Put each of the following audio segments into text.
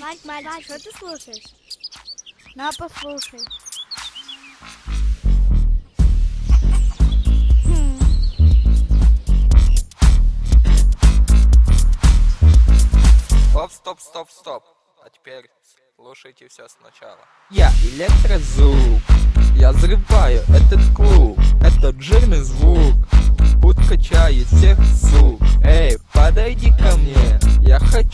Мальчик, что ты слушаешь? На, послушай. Хм. Стоп, стоп, стоп, стоп. А теперь слушайте все сначала. Я электрозвук Я взрываю этот клуб Этот жирный звук Путь качает всех сук Эй, подойди ко мне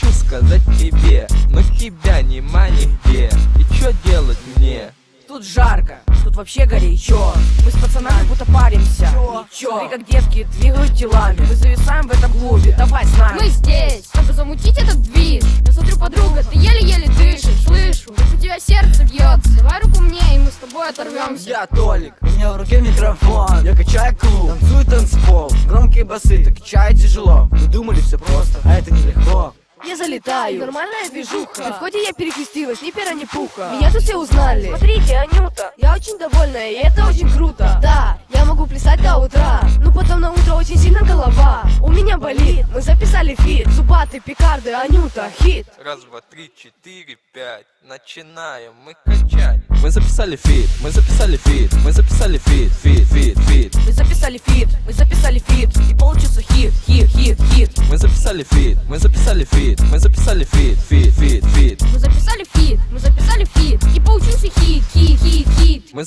хочу сказать тебе Но тебя нема нигде И чё делать мне? Тут жарко, тут вообще горячо. Мы с пацанами будто паримся. Ничего, смотри как девки двигают телами. Мы зависаем в этом клубе, давай с нами Мы здесь, чтобы замутить этот движ. Я смотрю, подруга, ты еле-еле дышишь Слышу, у тебя сердце бьется. Давай руку мне, и мы с тобой оторвемся. Я Толик, у меня в руке микрофон. Я качаю клуб, танцую танцпол. Громкие басы, так качаю тяжело. Вы думали все просто, а это нелегко я залетаю, нормальная движуха. И в ходе я перекрестилась, ни пера, ни пуха. Меня тут все узнали. Смотрите, Анюта. Я очень довольная, и это очень круто. Да, я могу плясать до утра Ну потом на утро очень сильно голова. У меня болит, мы записали фит Зубатый, Пикарды, Анюта, хит. Раз, два, три, четыре, пять. Начинаем мы качать. Мы записали фит, мы записали фит Мы записали фит, фит, фит, фит. Мы записали фит, мы записали фит. И получился хит, хит, хит, хит. Мы записали фит, мы записали фит Мы записали фит, фит, фит, фит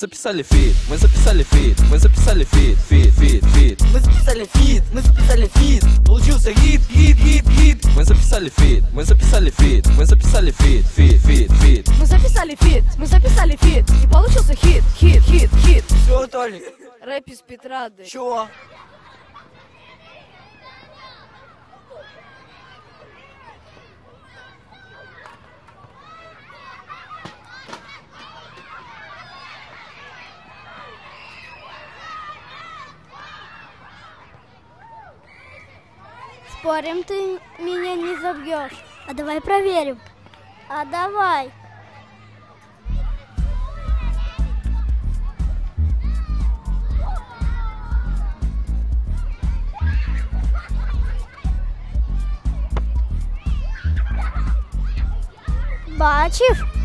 записали фит, мы записали фит Мы записали фит, фит, фит, фит. Мы записали фит, мы записали фит. Получился хит, хит, хит, хит Мы записали фит, мы записали фит Мы записали фит, фит, фит, фит. Мы записали фит, мы записали фит. И получился хит, хит, хит, хит. Все, Толик? Рэп из Петрады. Чего? Спорим, ты меня не забьешь. А давай проверим. А давай. Бачив?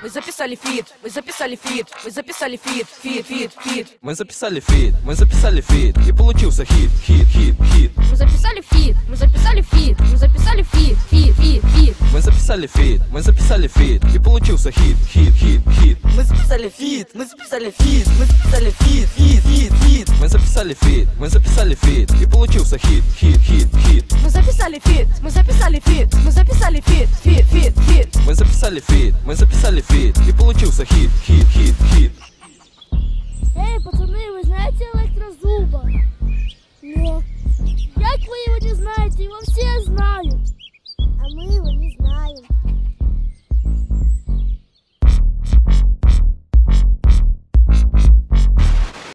Мы записали фит, мы записали фит Мы записали фит, фит, фит, фит Мы записали фит, мы записали фит И получился хит, хит, хит, хит Мы записали фит, мы записали фит Мы записали фит, фит, фит, фит Мы записали фит, мы записали фит И получился хит, хит, хит, хит Мы записали фит, мы записали фит Мы записали фит, фит, фит, фит Мы записали фит, мы записали фит И получился хит, хит, хит, хит записали фит, мы записали фит Мы записали фит, фит, фит, фит. Мы записали фит, мы записали фит И получился хит, хит, хит, хит. Эй, пацаны, вы знаете